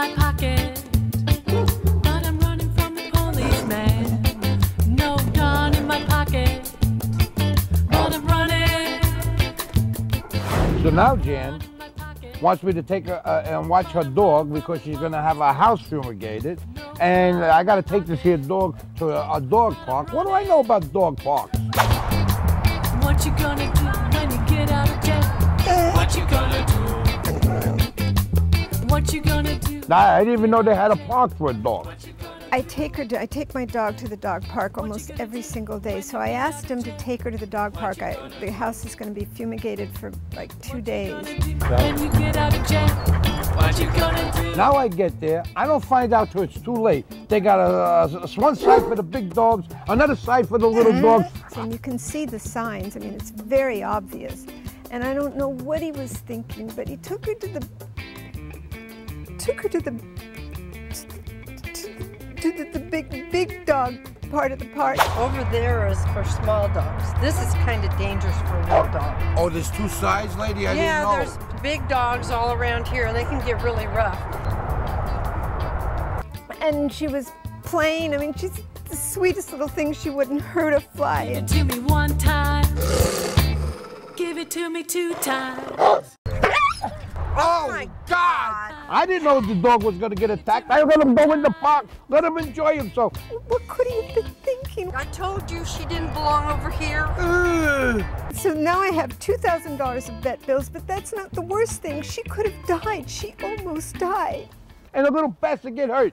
my pocket. But I'm running from the policeman. No gun in my pocket. But I'm running. So now Jan wants me to take her uh, and watch her dog because she's gonna have a house fumigated, and I gotta take this here dog to a, a dog park. What do I know about dog parks? What you gonna do when you get out of jail? What you gonna do? What you gonna do? I didn't even know they had a park for a dog. I take her to, I take my dog to the dog park almost every single day. So I asked him to take her to the dog park. I, the house is going to be fumigated for like two days. When you get out of jail? What you gonna do? Now I get there, I don't find out till it's too late. They got a, a, one side for the big dogs, another side for the little mm-hmm. dogs. And you can see the signs. I mean, it's very obvious. And I don't know what he was thinking, but he took her to the took her to the to, to the, the big big dog part of the park. Over there is for small dogs. This is kind of dangerous for a little dog. Oh, there's two sides, lady? I yeah, there's big dogs all around here, and they can get really rough. And she was playing. I mean, she's the sweetest little thing. She wouldn't hurt a fly. Give it to me one time. Give it to me two times. Oh, my God! I didn't know the dog was gonna get attacked. I let him go in the park. Let him enjoy himself. What could he have been thinking? I told you she didn't belong over here. Ugh. So now I have $2,000 of vet bills, but that's not the worst thing. She could have died. She almost died. And a little bastard get hurt.